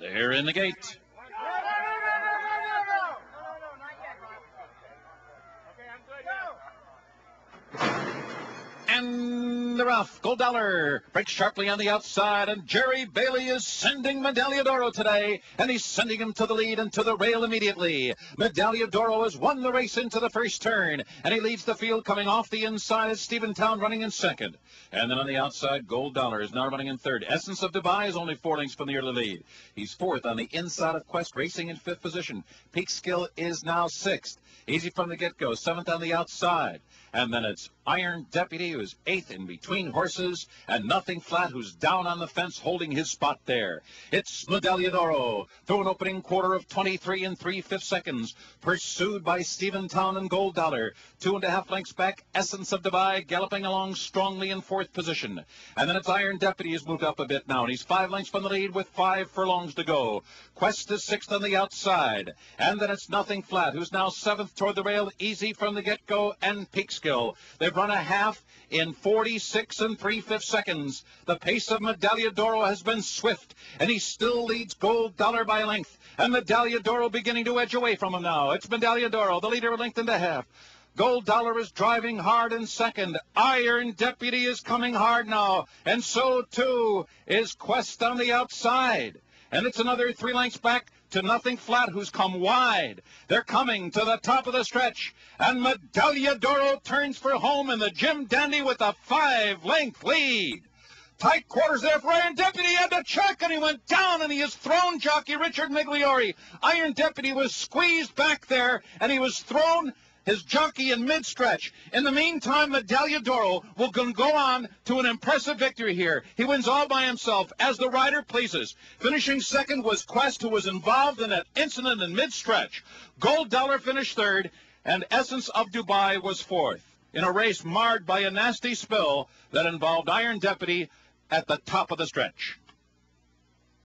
They're in the gate. And they're off. Gold Dollar breaks sharply on the outside, and Jerry Bailey is sending Medaglia d'Oro today, and he's sending him to the lead and to the rail immediately. Medaglia d'Oro has won the race into the first turn, and he leads the field coming off the inside. Steventown running in second. And then on the outside, Gold Dollar is now running in third. Essence of Dubai is only four lengths from the early lead. He's fourth on the inside of Quest, racing in fifth position. Peekskill is now sixth. Easy from the get-go, seventh on the outside. And then it's Iron Deputy, who's eighth in between horses, and Nothing Flat, who's down on the fence holding his spot there. It's Medaglia d'Oro through an opening quarter of 23 and 3 fifths seconds, pursued by Steventown and Gold Dollar. Two and a half lengths back, Essence of Dubai galloping along strongly in fourth position. And then it's Iron Deputy has moved up a bit now, and he's five lengths from the lead with five furlongs to go. Quest is sixth on the outside. And then it's Nothing Flat, who's now seventh toward the rail, easy from the get-go, and Peekskill. They've run a half in 46 and 3 fifths seconds. The pace of Medaglia d'Oro has been swift, and he still leads Gold Dollar by length. And Medaglia d'Oro beginning to edge away from him now. It's Medaglia d'Oro, the leader, length and a half. Gold Dollar is driving hard in second. Iron Deputy is coming hard now. And so, too, is Quest on the outside. And it's another three lengths back to Nothing Flat, who's come wide. They're coming to the top of the stretch. And Medaglia d'Oro turns for home in the Jim Dandy with a five-length lead. Tight quarters there for Iron Deputy. Had to check, and he went down, and he has thrown jockey Richard Migliore. Iron Deputy was squeezed back there, and he was thrown his jockey in mid-stretch. In the meantime, Medaglia d'Oro will go on to an impressive victory here. He wins all by himself, as the rider pleases. Finishing second was Quest, who was involved in an incident in mid-stretch. Gold Dollar finished third, and Essence of Dubai was fourth. In a race marred by a nasty spill that involved Iron Deputy at the top of the stretch.